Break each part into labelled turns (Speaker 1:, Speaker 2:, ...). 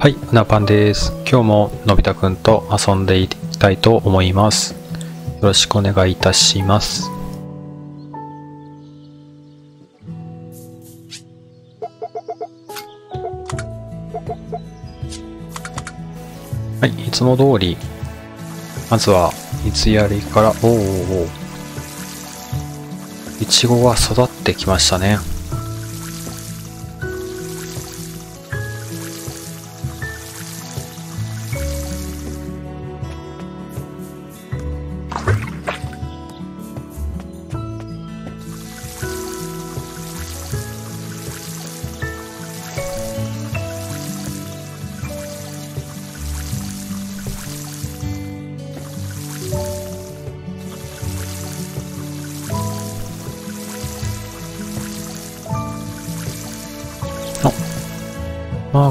Speaker 1: はい、うなパンです。今日ものび太くんと遊んでいきたいと思います。よろしくお願いいたします。はい、いつも通り、まずは水やりから、おーおーおーいちごが育ってきましたね。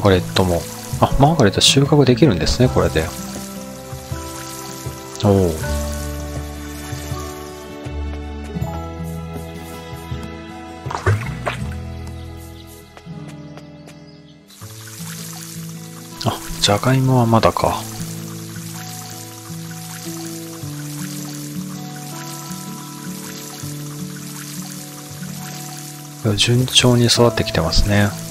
Speaker 1: ガレットも、あ、マーガレット収穫できるんですね、これで。おお。あ、じゃがいもはまだか。順調に育ってきてますね。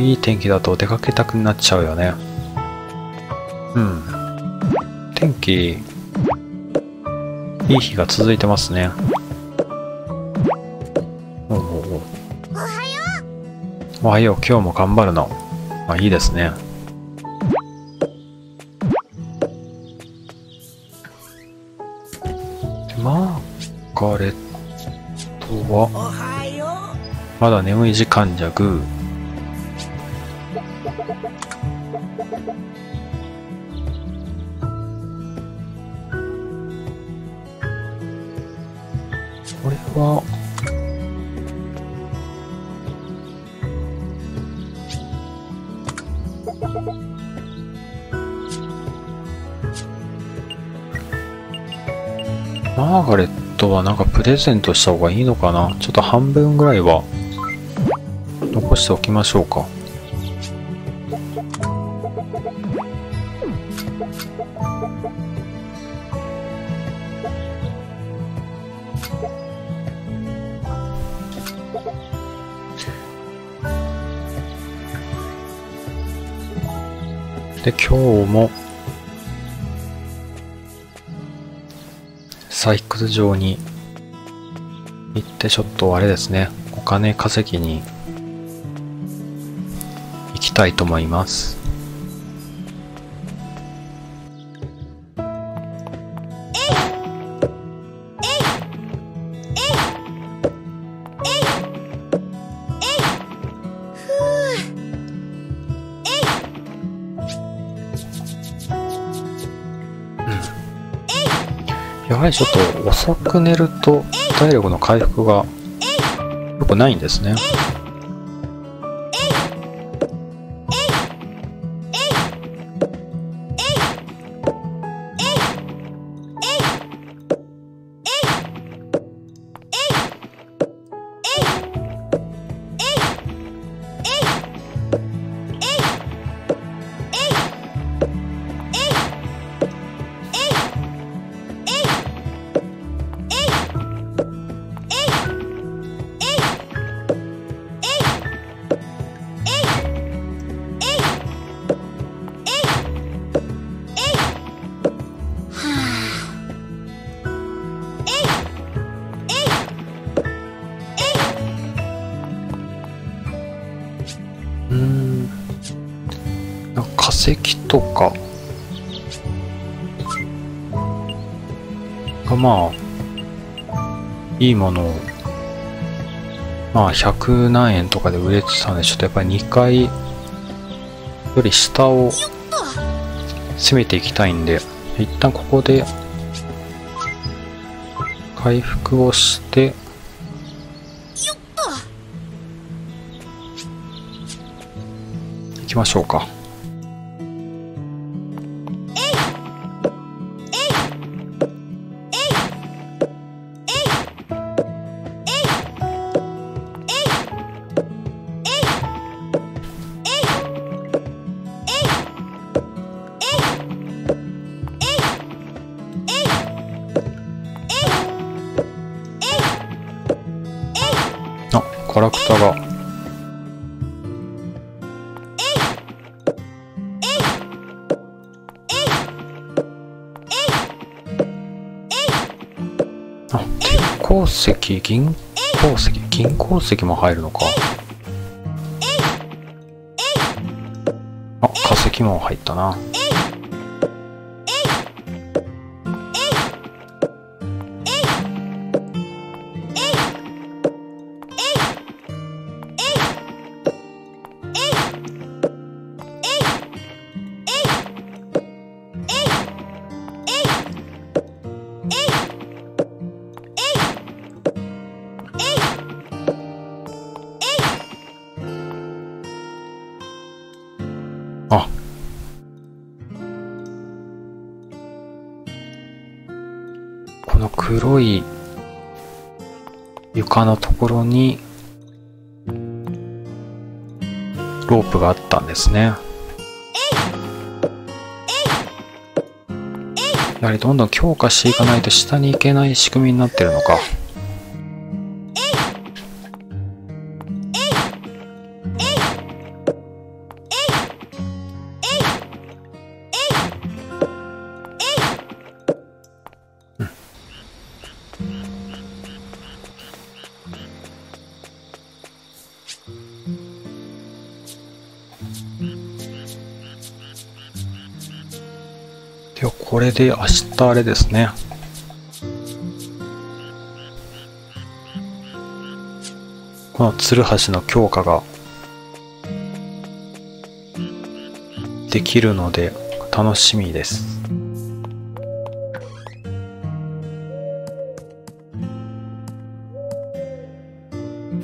Speaker 1: いい天気だと出かけたくなっちゃうよね。うん。天気、いい日が続いてますね。おうおうお
Speaker 2: はよ
Speaker 1: う、今日も頑張るの。あ、いいですね。でマーガレットは、まだ眠い時間じゃグー。レゼントした方がいいのかな？ちょっと半分ぐらいは残しておきましょうか。で、今日も採掘場に行ってちょっとあれですね、お金稼ぎに行きたいと思います。やはりちょっと遅く寝ると体力の回復がよくないんですね。石とかがまあ、いいものを、まあ100何円とかで売れてたんで、ちょっとやっぱり2階より下を攻めていきたいんで、一旦ここで回復をして、行きましょうか。ガラクターが。あ、鉄鉱石、銀鉱石、銀鉱石も入るのか。あ、化石も入ったな。他のところにロープがあったんですね。やはりどんどん強化していかないと下に行けない仕組みになってるのか。これで明日あれですね。この鶴橋の強化ができるので楽しみです。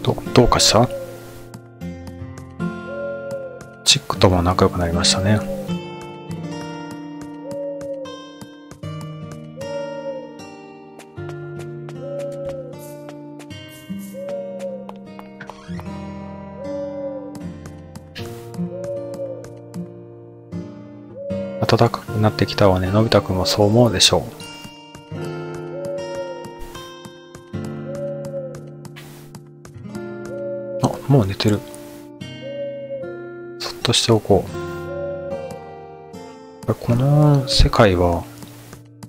Speaker 1: どどうかした？チックとも仲良くなりましたね。暖かくなってきたわね。のび太くんもそう思うでしょう。あ、もう寝てる。そっとしておこう。この世界は、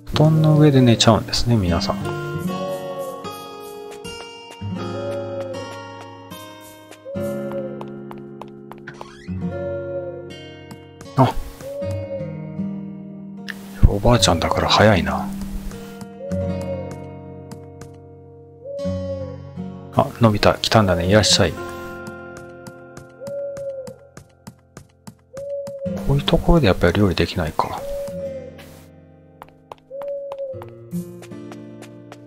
Speaker 1: 布団の上で寝ちゃうんですね、皆さん。ばあちゃんだから早いな。あ、のび太来たんだね。いらっしゃい。こういうところでやっぱり料理できないか。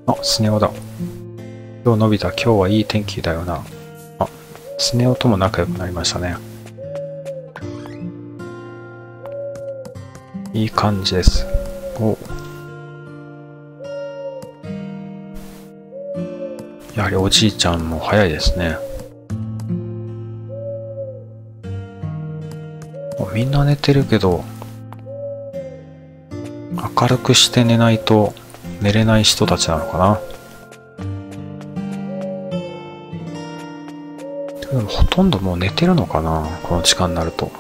Speaker 1: あ、スネ夫だ。今日のび太、今日はいい天気だよな。あ、スネ夫とも仲良くなりましたね。いい感じです。おやはりおじいちゃんも早いですね。みんな寝てるけど、明るくして寝ないと寝れない人たちなのかな。でもほとんどもう寝てるのかなこの時間になると。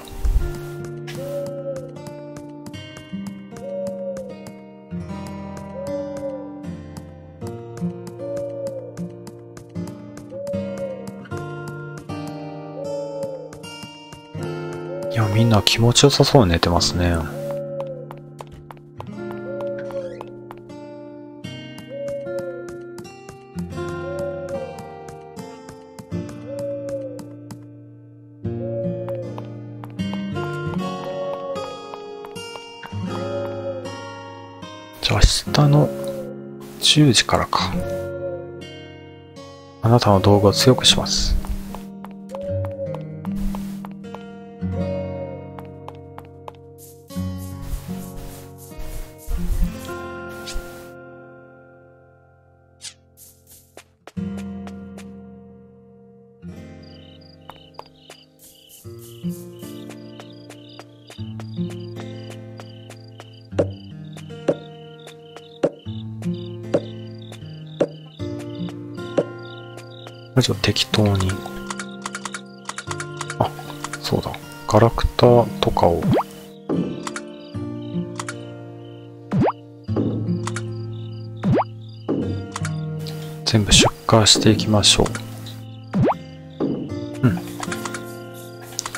Speaker 1: いや、みんな気持ちよさそうに寝てますね。じゃあ明日の10時からか。あなたの動画を強くします。適当に。あ、そうだ。ガラクタとかを。全部出荷していきましょう。うん。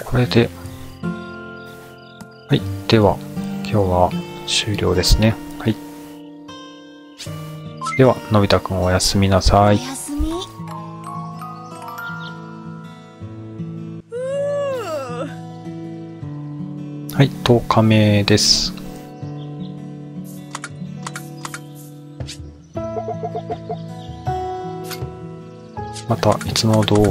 Speaker 1: これで、はい。では、今日は終了ですね。はい。では、のび太くんおやすみなさい。はい、10日目です。また、いつも通り、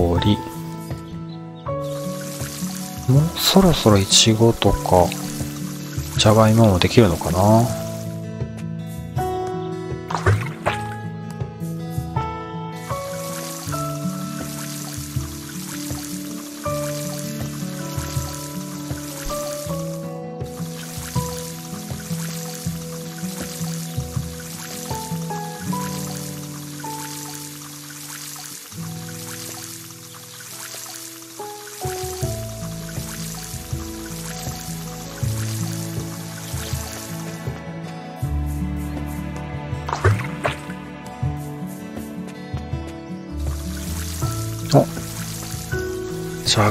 Speaker 1: もうそろそろいちごとか、じゃがいももできるのかな？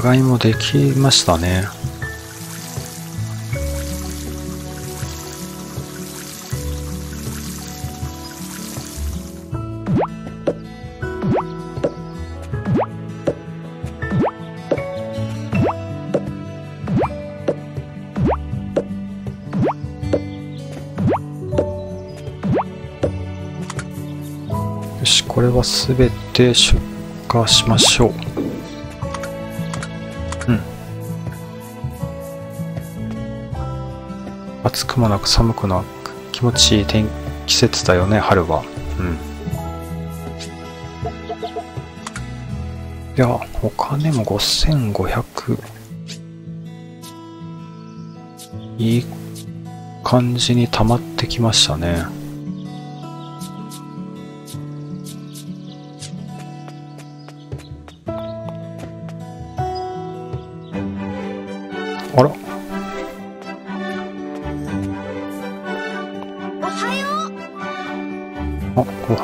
Speaker 1: がいもできましたね。よし、これはすべて出荷しましょう。くもなく寒くなく気持ちいい天季節だよね、春は。うん。いや、お金も5500。いい感じに溜まってきましたね。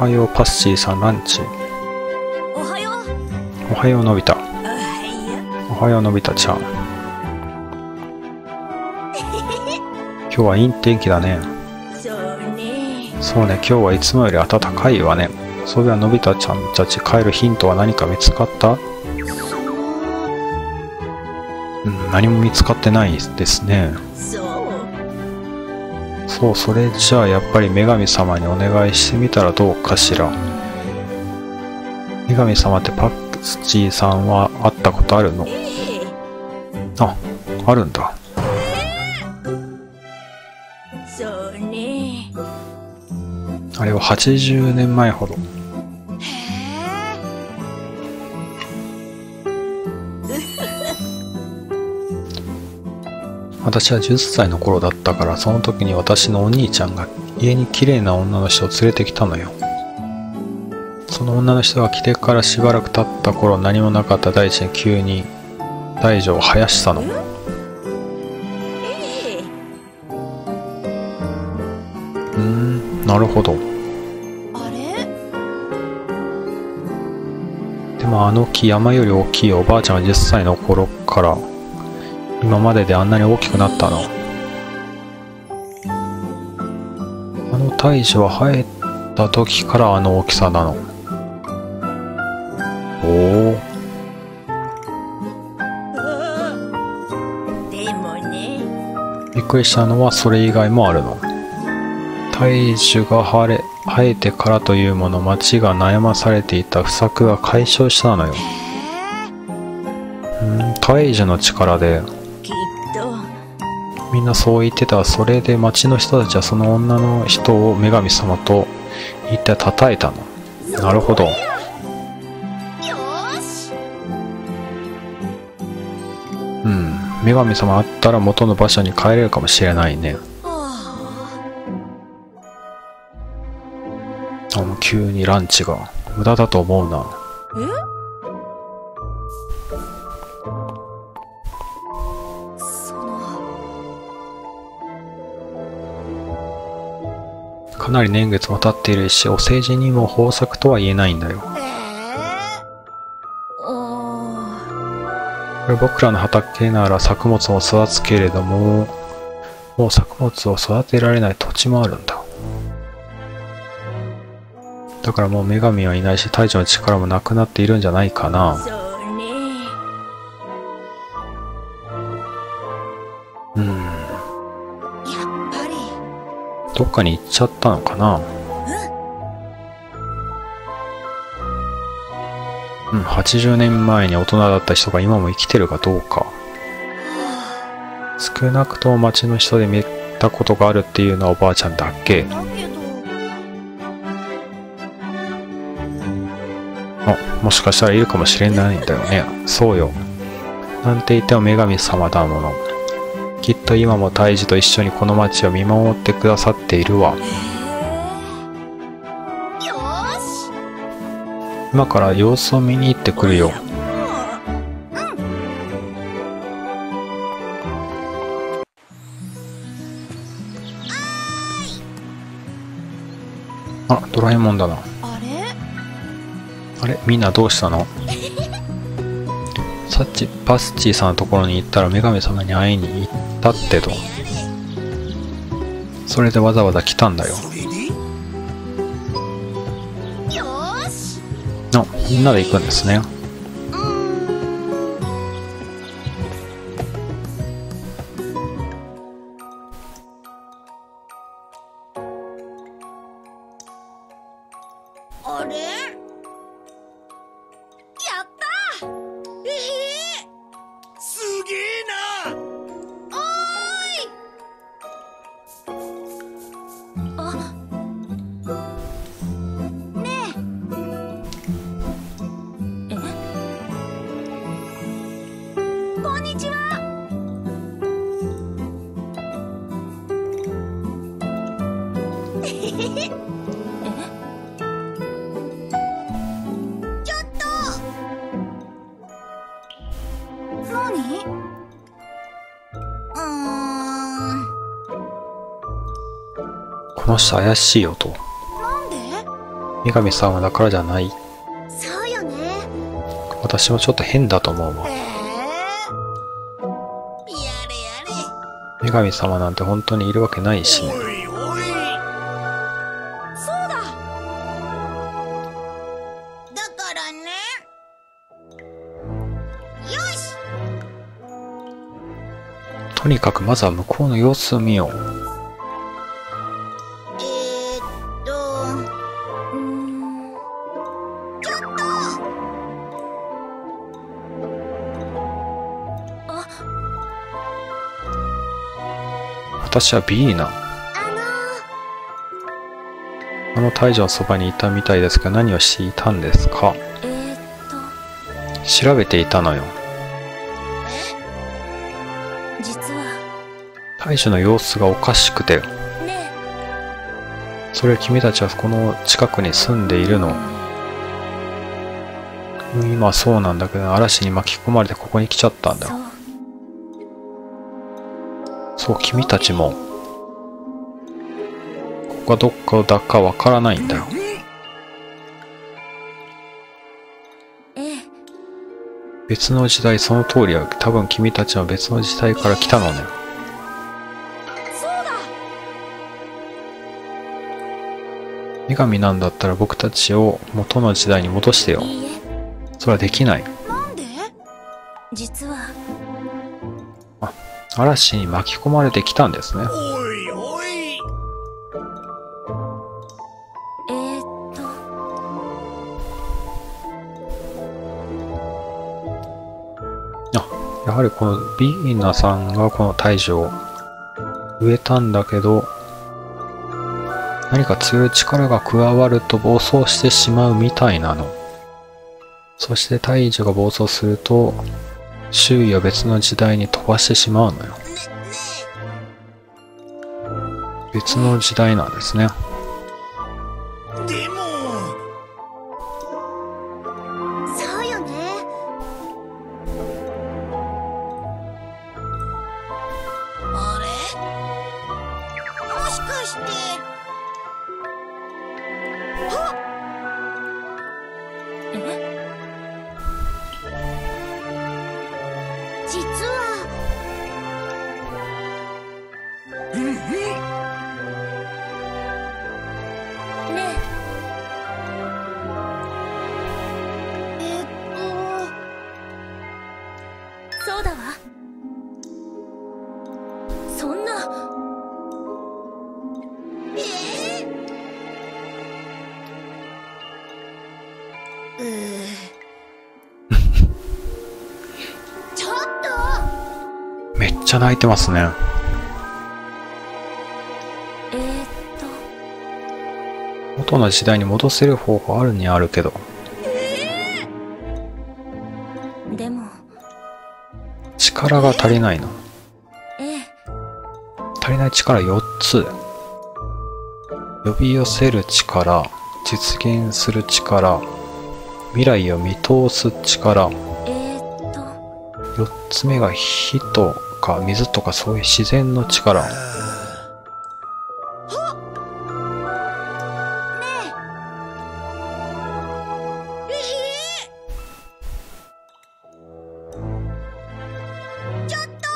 Speaker 2: はよ
Speaker 1: うパッシーさんランチ。
Speaker 2: うおはよう
Speaker 1: おはようのび太。
Speaker 2: おはよ
Speaker 1: うのび太ちゃん。今日はいい天気だね。
Speaker 2: うそうね
Speaker 1: そうね、今日はいつもより暖かいわね。そういやのび太ちゃんたち帰るヒントは何か見つかった？うん、何も見つかってないですね。
Speaker 2: そう
Speaker 1: そう、それじゃあやっぱり女神様にお願いしてみたらどうかしら。女神様ってパッチーさんは会ったことあるの？
Speaker 2: ええ
Speaker 1: あ、あるんだ。あれは80年前ほど。私は10歳の頃だったから、その時に私のお兄ちゃんが家に綺麗な女の人を連れてきたのよ。その女の人が来てからしばらく経った頃、何もなかった大地に急に大樹を生やしたの。うん、なるほど。でもあの木山より大きいおばあちゃんが10歳の頃から今までであんなに大きくなったの？あの大樹は生えた時からあの大きさなの？おお。
Speaker 2: でもね
Speaker 1: びっくりしたのはそれ以外もあるの？大樹が生え生えてからというもの町が悩まされていた不作が解消したのよ。うん大樹の力でみんなそう言ってた。それで町の人たちはその女の人を女神様と言って叩いたの。なるほど。
Speaker 2: よし
Speaker 1: うん。女神様あったら元の場所に帰れるかもしれないね。
Speaker 2: あ
Speaker 1: あの急にランチが無駄だと思うな。
Speaker 2: え？
Speaker 1: なり年月も経っているし、お世辞にも豊作とは言えないんだよ。これ僕らの畑なら作物も育つけれども、もう作物を育てられない土地もあるんだ。だからもう女神はいないし、大樹の力もなくなっているんじゃないかな。
Speaker 2: そうね
Speaker 1: うん。どっかに行っちゃったのかな？うん、80年前に大人だった人が今も生きてるかどうか。少なくとも町の人で見たことがあるっていうのはおばあちゃんだけ。
Speaker 2: だけ？
Speaker 1: あ、もしかしたらいるかもしれないんだよね。そうよ。なんて言っても女神様だもの。と今も大樹と一緒にこの町を見守ってくださっているわ。今から様子を見に行ってくるよ。あ、ドラえもんだな。
Speaker 2: あれ？
Speaker 1: あれ？みんなどうしたの？サッチ、パスチーさんのところに行ったら女神様に会いに行ったってと。それでわざわざ来たんだよ。あ、みんなで行くんですね。
Speaker 2: あれ？
Speaker 1: の人怪しいよと。
Speaker 2: なんで？
Speaker 1: 女神様だからじゃない。
Speaker 2: そうよね
Speaker 1: 私もちょっと変だと思うわ
Speaker 2: え。えやれやれ
Speaker 1: 女神様なんて本当にいるわけないしね。
Speaker 3: おいおい
Speaker 2: そうだだからねよし
Speaker 1: とにかくまずは向こうの様子を見よう。私はビーナ。
Speaker 2: あ
Speaker 1: あの大樹のそばにいたみたいですが何をしていたんですか？
Speaker 2: のえー、っと
Speaker 1: 調べていたのよ。
Speaker 2: 実は
Speaker 1: 大樹の様子がおかしくて、
Speaker 2: ね
Speaker 1: それ君たちはこの近くに住んでいるの。うん今はそうなんだけど、嵐に巻き込まれてここに来ちゃったんだよ。
Speaker 2: そう、
Speaker 1: 君たちも、ここがどっかだかわからないんだよ。
Speaker 2: え
Speaker 1: 別の時代、その通りは多分君たちは別の時代から来たのね。
Speaker 2: そうだ
Speaker 1: 女神なんだったら僕たちを元の時代に戻してよ。それはできない。
Speaker 2: なんで？実は
Speaker 1: 嵐に巻き込まれてきたんですね。
Speaker 3: おいおい
Speaker 2: えー、っと
Speaker 1: やはりこのビーナさんがこの大樹を植えたんだけど、何か強い力が加わると暴走してしまうみたいなの。そして大樹が暴走すると、周囲を別の時代に飛ばしてしまうのよ。別の時代なんですね。いてますね。
Speaker 2: え、っと
Speaker 1: 元の時代に戻せる方法あるにあるけど、
Speaker 2: でも
Speaker 1: 力が足りないの。足りない力4つ。呼び寄せる力、実現する力、未来を見通す力、4つ目が火とか水とかそういう自然の力。
Speaker 2: ちょっと。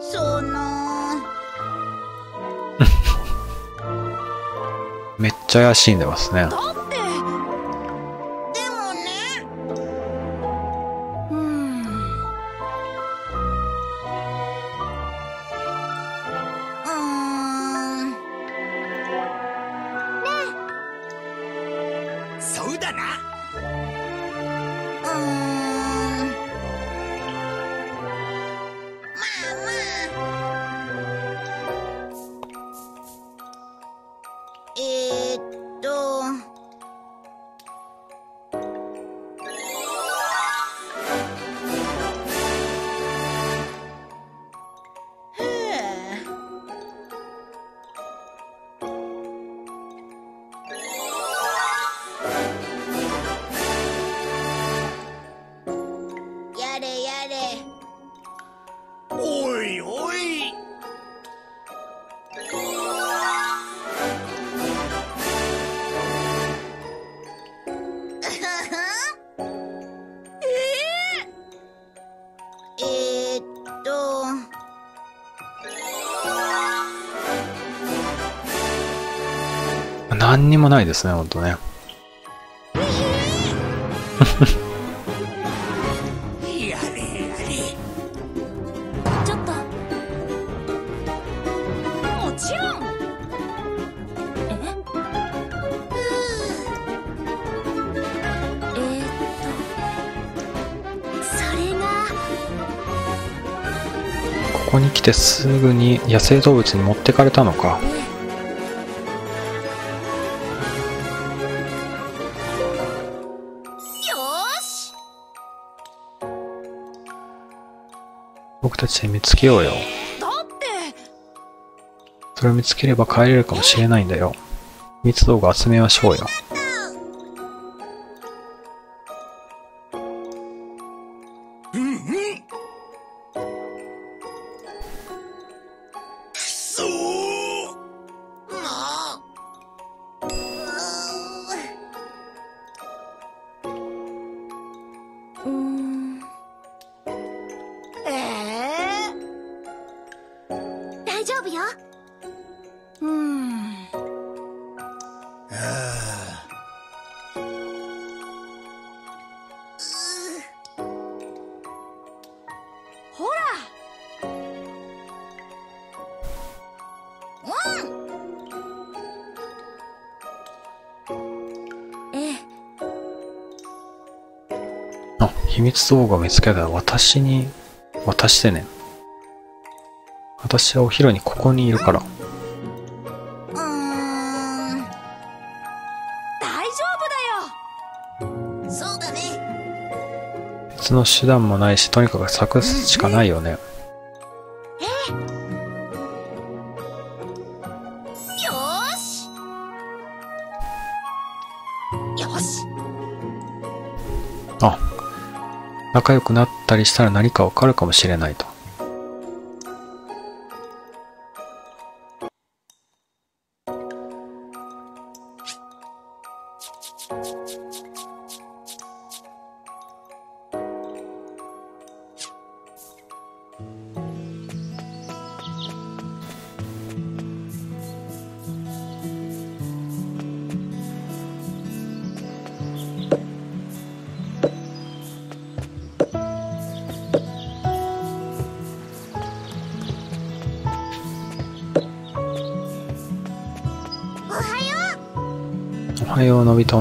Speaker 2: その。
Speaker 1: めっちゃ怪しんでますね。何にもないですね、ほんとね。ここに来てすぐに野生動物に持ってかれたのか。僕たちで見つけようよ。
Speaker 2: だって
Speaker 1: それを見つければ帰れるかもしれないんだよ。密度を集めましょうよ。
Speaker 3: あ、
Speaker 1: 秘密道具を見つけたら私に渡してね。私はお昼にここにいるから。
Speaker 2: うーん大丈夫だよそうだね
Speaker 1: 別の手段もないし、とにかく探すしかないよね。
Speaker 2: よー
Speaker 1: 仲良くなったりしたら何かわかるかもしれないと。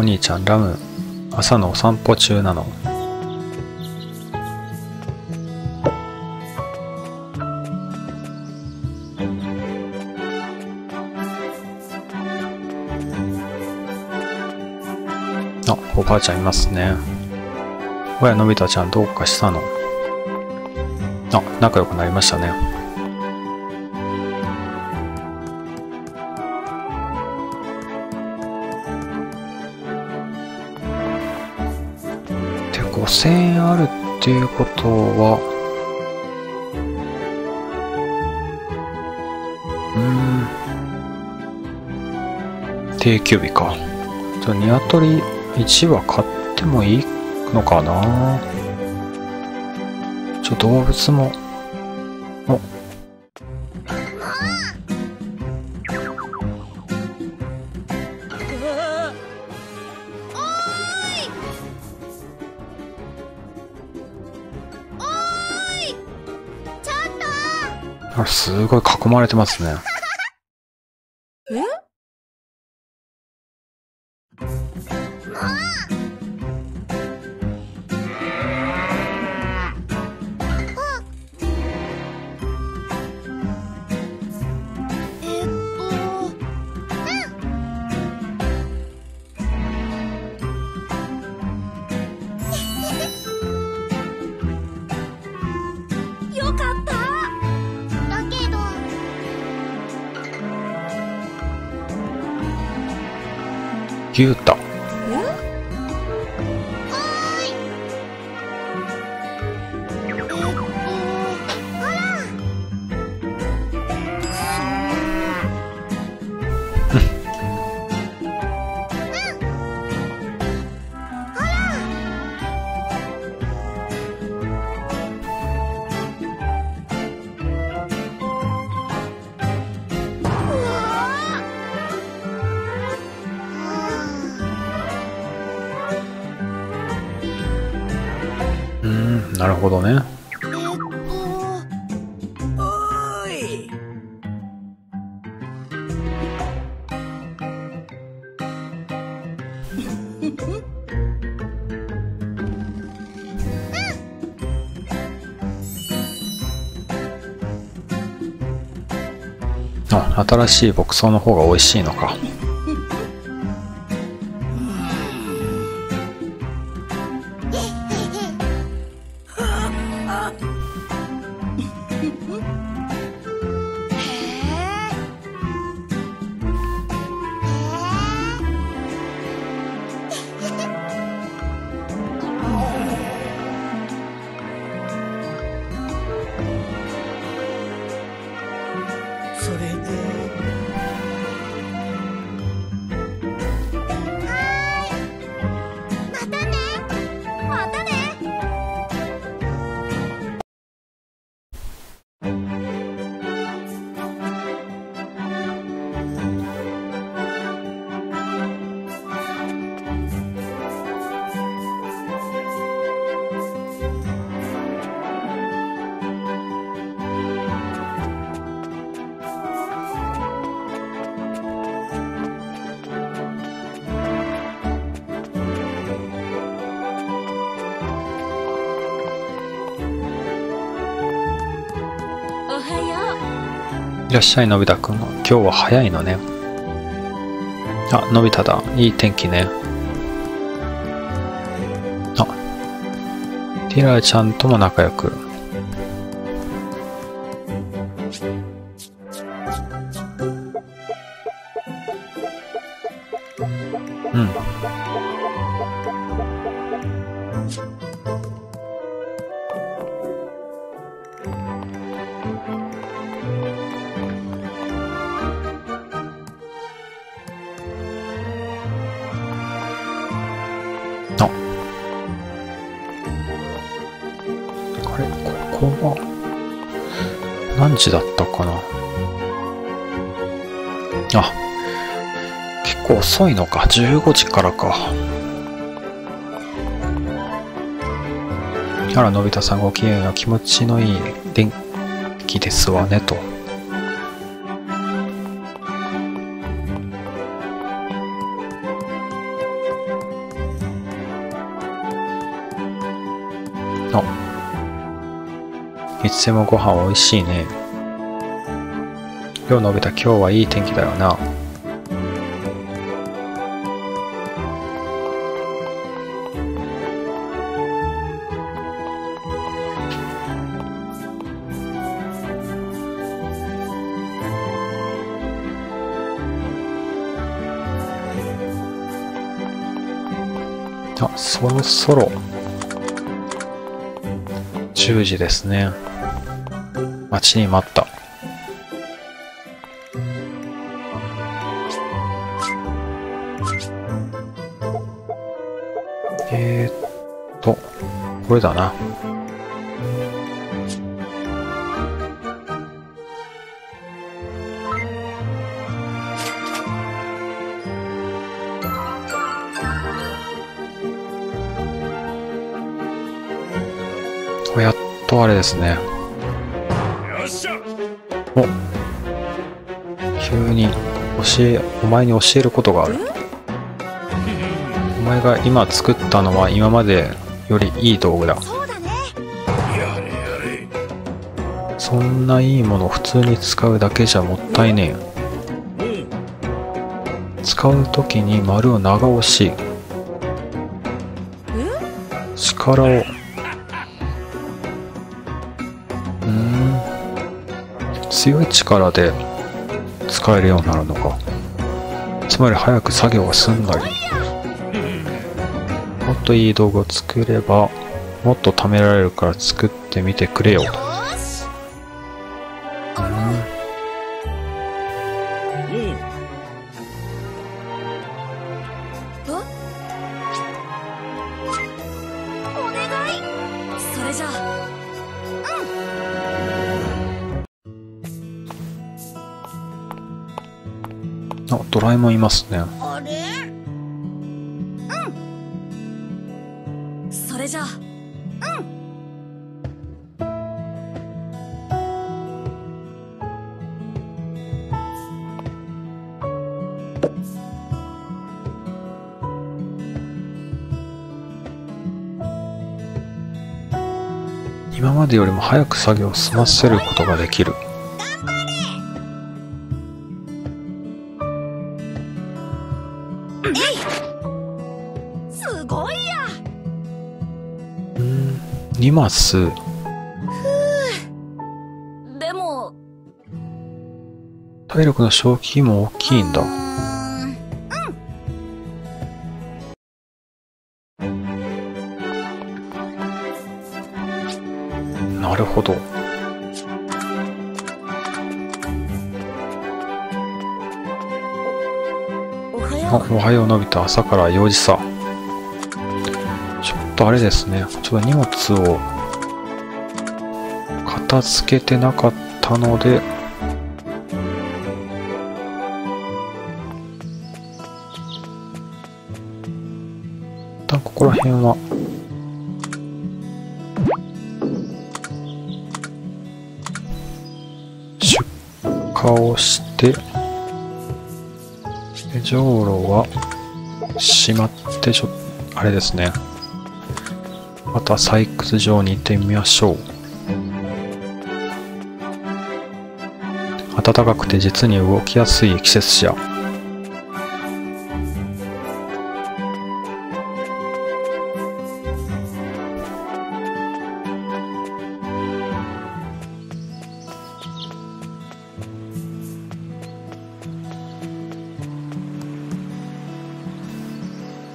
Speaker 1: 兄ちゃんラム朝のお散歩中なの。あおばあちゃんいますね。おやのび太ちゃんどうかしたの？あ仲良くなりましたね。5000円あるっていうことはうん。定休日か。じゃあ鶏1羽買ってもいいのかな？ちょ動物もごい囲まれてますね。ほどね。
Speaker 2: えっと
Speaker 3: おい
Speaker 1: あ新しい牧草の方が美味しいのか。
Speaker 3: それで
Speaker 1: らっしゃいのび太くん。今日は早いのね。あのび太だ。いい天気ね。あティラちゃんとも仲良く。時だったかな？あ結構遅いのか。15時からか。あらのび太さんご機嫌が気持ちのいい電気ですわねと。もご飯美味しいね。ようのび太今日はいい天気だよな。あ、そろそろ。10時ですね。待ちに待った。えーっと、これだな。やっとあれですね。に教え、お前に教えることがある。お前が今作ったのは今までよりいい道具だ。
Speaker 2: そ
Speaker 1: んないいもの普通に使うだけじゃもったいねえ。使うときに丸を長押し。力を 強い力で使えるようになるのか。つまり早く作業が済んだり。もっといい道具を作ればもっと貯められるから作ってみてくれよ
Speaker 2: よ
Speaker 4: あ
Speaker 1: ドラえもんいますね。
Speaker 2: あれ？
Speaker 4: それじゃあ。
Speaker 1: 今までよりも早く作業を済ませることができる2マス
Speaker 4: でも。
Speaker 1: 体力の消費も大きいんだ。
Speaker 2: うーん。
Speaker 1: なるほど。
Speaker 2: おは
Speaker 1: あ
Speaker 2: よ
Speaker 1: う。のび太朝から用事さとあれですね。ちょっと荷物を片付けてなかったので一旦ここら辺は出荷をしてでじょうろはしまってちょっとあれですね。また採掘場に行ってみましょう。暖かくて実に動きやすい季節じゃ。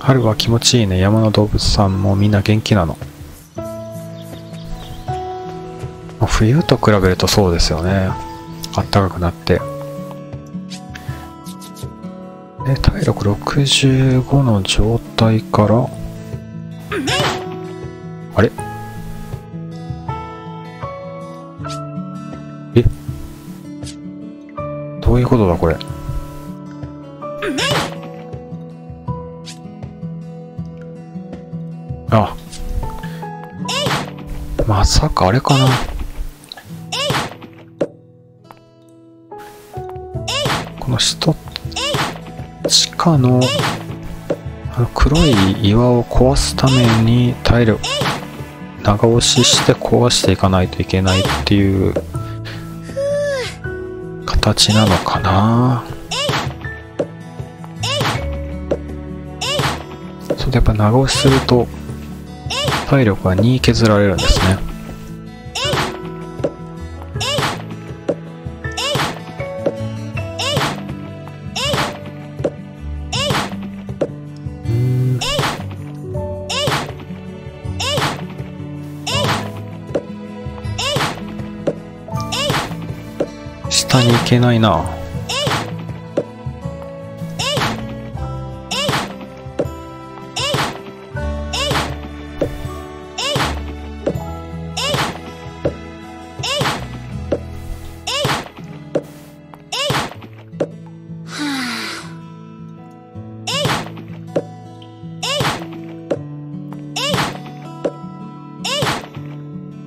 Speaker 1: 春は気持ちいいね。山の動物さんもみんな元気なの。冬と比べるとそうですよね。暖かくなって。で体力65の状態から。あれ？え？どういうことだこれ？あ。まさかあれかな。の下地下のあの黒い岩を壊すために体力長押しして壊していかないといけないっていう形なのかな。それでやっぱ長押しすると体力が2削られるんですね。けないな。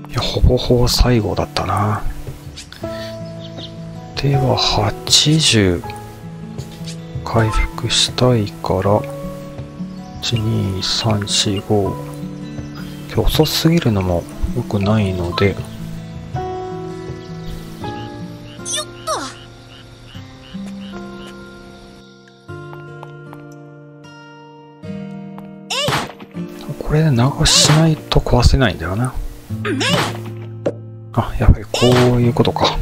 Speaker 1: いやほぼほぼ最後だったな。では80回復したいから12345今日遅すぎるのも良くないので。これで流しないと壊せないんだよな。あやっぱりこういうことか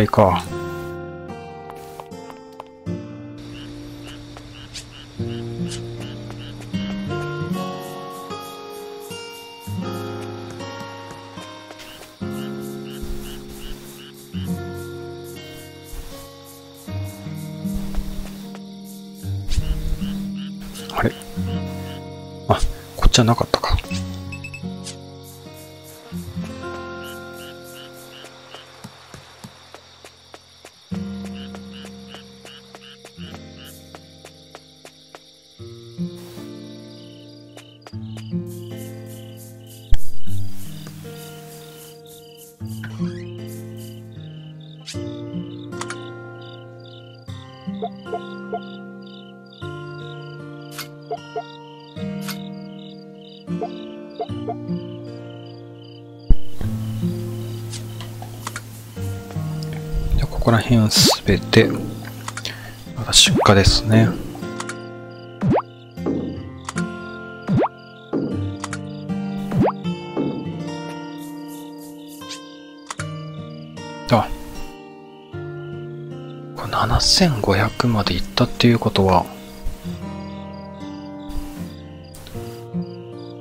Speaker 1: ぱいか。あれ？あこっちはなかった。ですね。あ。これ7500までいったっていうことは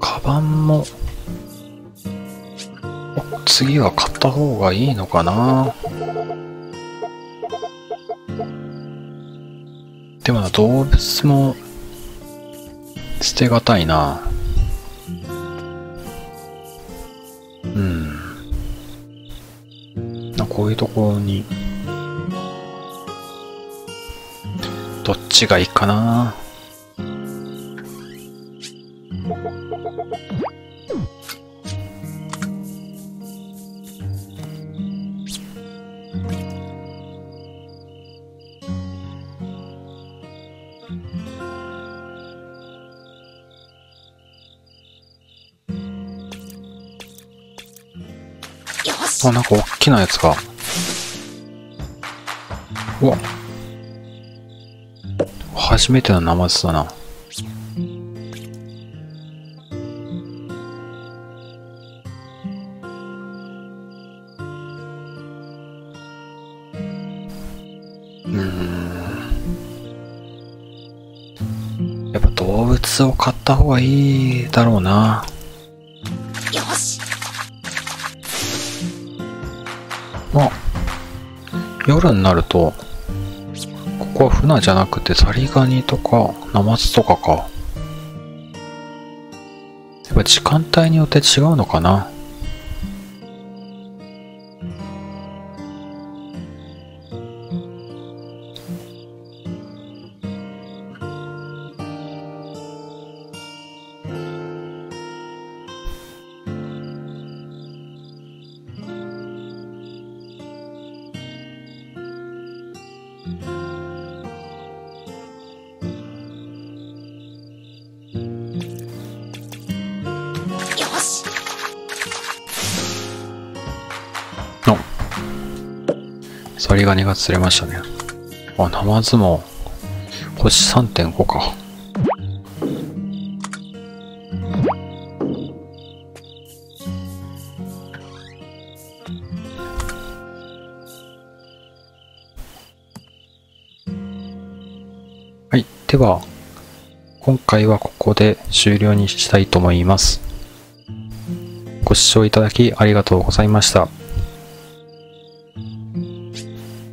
Speaker 1: カバンも次は買った方がいいのかな？でも動物も捨てがたいな。うん。なこういうところにどっちがいいかな。あ、なんか大きなやつが。うわ。初めてのナマズだな。うん。やっぱ動物を飼った方がいいだろうな。夜になると、ここは船じゃなくてザリガニとかナマズとかか。やっぱ時間帯によって違うのかな。リガニが釣れましたね。あ、ナマズも星3.5か。はい。では、今回はここで終了にしたいと思います。ご視聴いただきありがとうございました。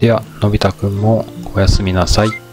Speaker 1: では、のび太くんもおやすみなさい。